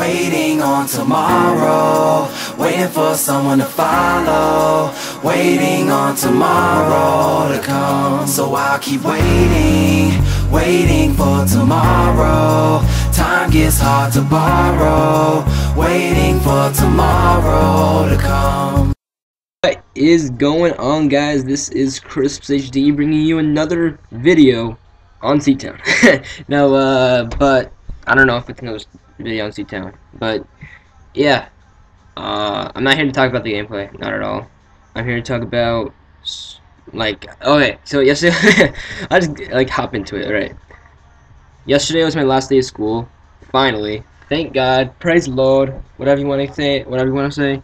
Waiting on tomorrow. Waiting for someone to follow. Waiting on tomorrow to come. So I'll keep waiting Waiting for tomorrow. Time gets hard to borrow. Waiting for tomorrow to come. What is going on guys? This is CriispzHD bringing you another video on Seatown. no, uh, but I don't know if it's another video on Seatown, but yeah, uh, I'm not here to talk about the gameplay, not at all. I'm here to talk about like okay, so yesterday I just like hop into it. Right, yesterday was my last day of school. Finally, thank God, praise Lord, whatever you want to say, whatever you want to say,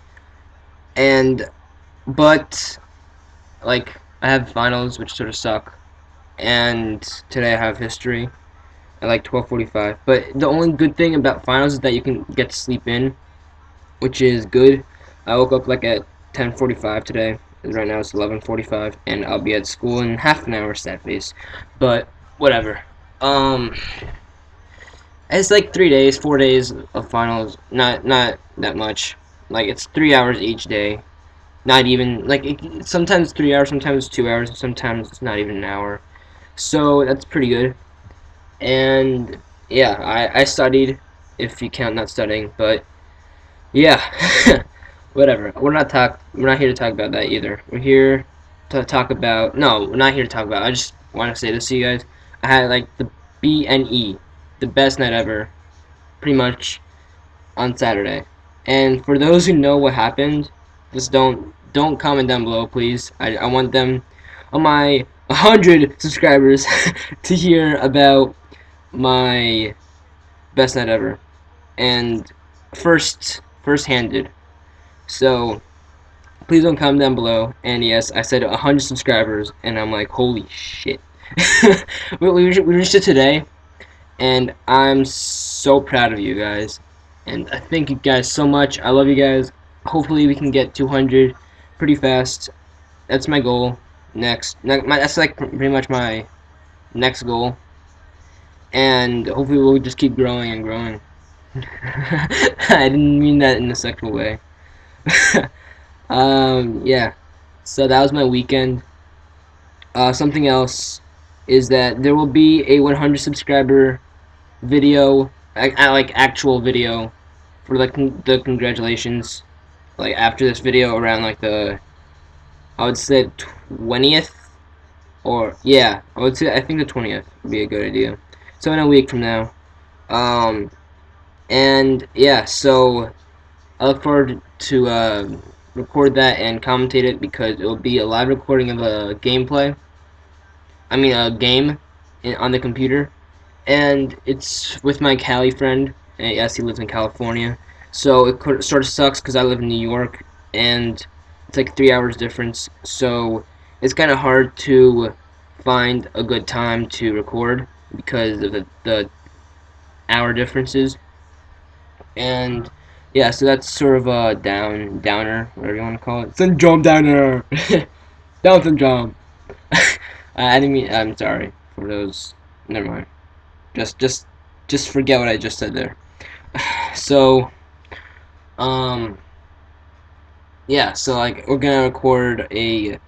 and but like I have finals, which sort of suck and today I have history at like 12:45. But the only good thing about finals is that you can get to sleep in, which is good. I woke up like at 10:45 today. Right now it's 11:45, and I'll be at school in half an hour. Sad face, but whatever. Um, it's like three days, four days of finals. Not not that much. Like it's three hours each day. Not even like it, sometimes three hours, sometimes two hours, sometimes it's not even an hour. So that's pretty good. And yeah, I, I studied, if you count not studying, but yeah, whatever. We're not talk. We're not here to talk about that either. We're here to talk about. No, we're not here to talk about. I just want to say this to you guys. I had like the BNE, the best night ever, pretty much on Saturday. And for those who know what happened, just don't don't comment down below, please. I I want them on my 100 subscribers to hear about my best night ever. And first first handed so please don't comment down below. And yes I said 100 subscribers and I'm like holy shit. We, we, we reached it today and I'm so proud of you guys. And I thank you guys so much. I love you guys. Hopefully we can get 200 pretty fast. That's my goal. Next. My, that's like pretty much my next goal. And hopefully we'll just keep growing and growing. I didn't mean that in a sexual way. um, yeah. So that was my weekend. Uh, something else is that there will be a 100 subscriber video, like actual video, for like the congratulations, like after this video around like the I would say 20th or yeah I would say I think the 20th would be a good idea so in a week from now. Um and yeah so I look forward to uh, record that and commentate it because it will be a live recording of a gameplay. I mean a game in, on the computer. And it's with my Cali friend. And yes he lives in California. So it sort of sucks because I live in New York. And it's like three hours difference, so it's kind of hard to find a good time to record because of the, the hour differences. And yeah, so that's sort of a down downer, whatever you want to call it. Syndrome downer. Down syndrome. I didn't mean. I'm sorry for those. Never mind. Just, just, just forget what I just said there. So, um, yeah, so like we're gonna record a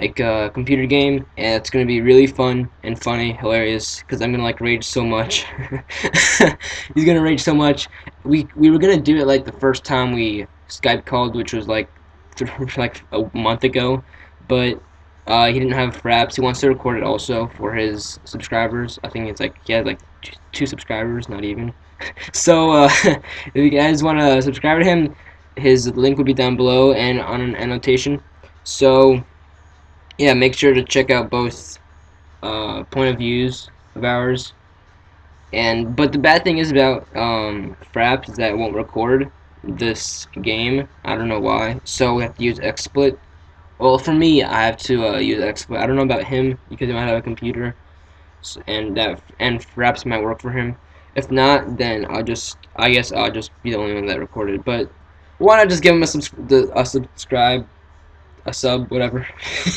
like a computer game, and it's gonna be really fun and funny, hilarious, because I'm gonna like rage so much. He's gonna rage so much. We we were gonna do it like the first time we Skype called, which was like like a month ago, but uh, he didn't have fraps. He wants to record it also for his subscribers. I think it's like he had like two subscribers, not even. so uh, if you guys want to subscribe to him, his link will be down below and on an annotation. So, yeah, make sure to check out both uh, point of views of ours. And but the bad thing is about um, Fraps is that it won't record this game. I don't know why. So we have to use XSplit. Well, for me, I have to uh, use XSplit. I don't know about him because he might have a computer, so, and that and Fraps might work for him. If not, then I'll just I guess I'll just be the only one that recorded. But why not just give him a, subs the, a subscribe, a sub, whatever.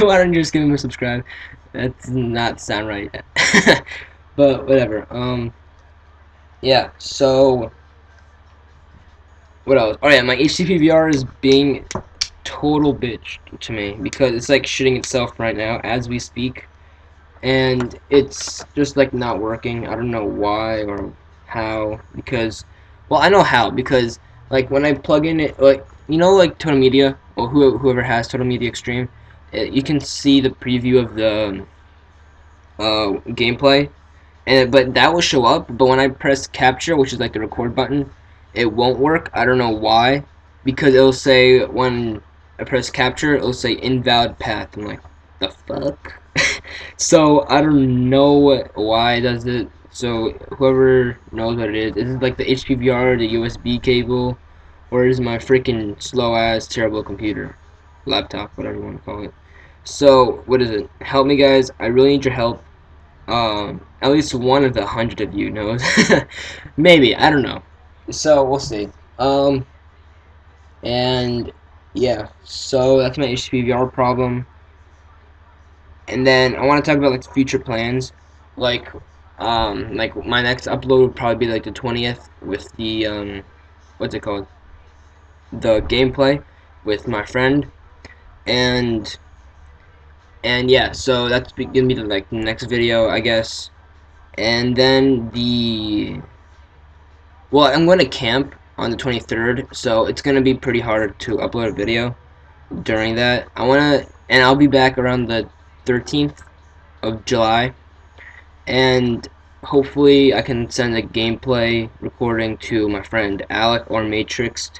why don't you just give him a subscribe? That does not sound right. but whatever. Um. yeah, so what else? Oh yeah, my HD PVR is being total bitch to me because it's like shitting itself right now as we speak, and it's just like not working. I don't know why or how because, well, I know how because like when I plug in it, like you know, like Total Media or whoever has Total Media Extreme, it, you can see the preview of the uh, gameplay, and but that will show up. But when I press capture, which is like the record button, it won't work. I don't know why, because it'll say when I press capture, it'll say invalid path. I'm like, the fuck. so I don't know why it does it. So whoever knows what it is, this is like the HPVR, the USB cable, or is my freaking slow ass terrible computer, laptop, whatever you want to call it. So what is it? Help me, guys. I really need your help. Um, at least one of the hundred of you knows. Maybe I don't know. So we'll see. Um, and yeah, so that's my HTTP problem. And then I want to talk about like future plans, like um, like my next upload would probably be like the 20th with the um, what's it called? The gameplay with my friend, and and yeah, so that's gonna be the like next video, I guess. And then the well, I'm going to camp on the 23rd, so it's to be pretty hard to upload a video during that. I want to, and I'll be back around the 13th of July, and hopefully I can send a gameplay recording to my friend Alec or Matrix,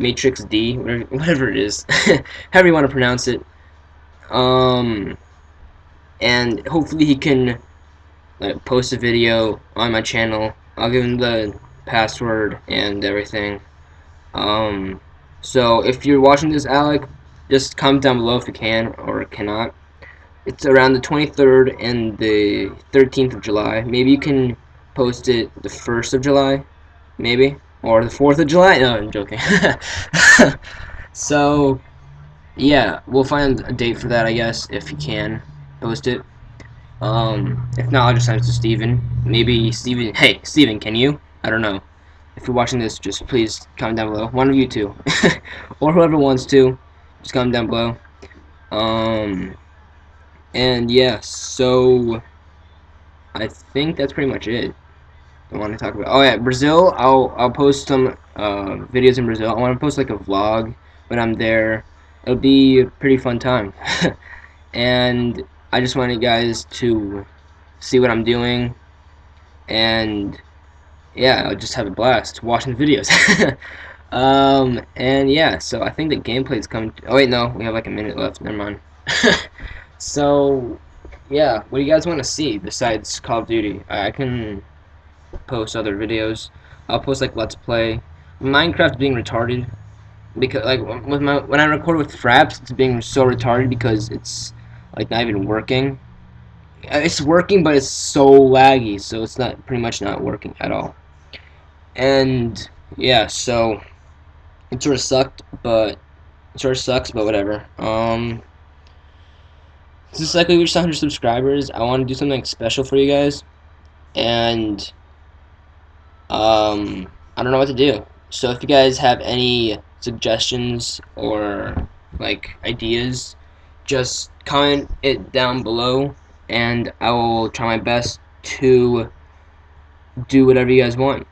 Matrix D, whatever, it is, however you want to pronounce it. Um, and hopefully he can like, post a video on my channel. I'll give him the password and everything. Um, so if you're watching this, Alec, just comment down below if you can or cannot. It's around the 23rd and the 13th of July. Maybe you can post it the 1st of July, maybe, or the 4th of July. No, I'm joking. so, yeah, we'll find a date for that, I guess, if you can post it. Um, if not, I'll just send it to Steven. Maybe Steven, hey, Steven, can you? I don't know. If you're watching this, just please comment down below. One of you two. or whoever wants to. Just comment down below. Um, and yeah, so I think that's pretty much it. I want to talk about. Oh yeah, Brazil. I'll I'll post some uh, videos in Brazil. I want to post like a vlog when I'm there. It'll be a pretty fun time. and I just want you guys to see what I'm doing and yeah, I'll just have a blast watching the videos. um, and yeah, so I think the gameplay is coming. oh wait, no, we have like a minute left. Never mind. so yeah, what do you guys want to see besides Call of Duty? I can post other videos. I'll post like Let's Play. Minecraft being retarded because like with my when I record with Fraps, it's being so retarded because it's like not even working. It's working, but it's so laggy, so it's not pretty much not working at all and yeah, so it sort of sucked, but it sort of sucks, but whatever. Um, since like we reached 100 subscribers, I want to do something special for you guys, and um, I don't know what to do. So if you guys have any suggestions or like ideas, just comment it down below, and I will try my best to do whatever you guys want.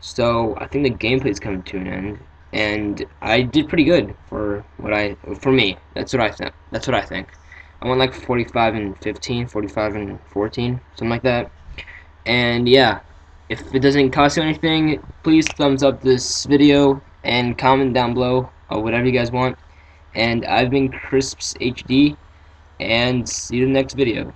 So I think the gameplay is coming to an end, and I did pretty good for what I for me. That's what I think. That's what I think. I went like 45 and 15, 45 and 14, something like that. And yeah, if it doesn't cost you anything, please thumbs up this video and comment down below or whatever you guys want. And I've been CriispzHD, and see you in the next video.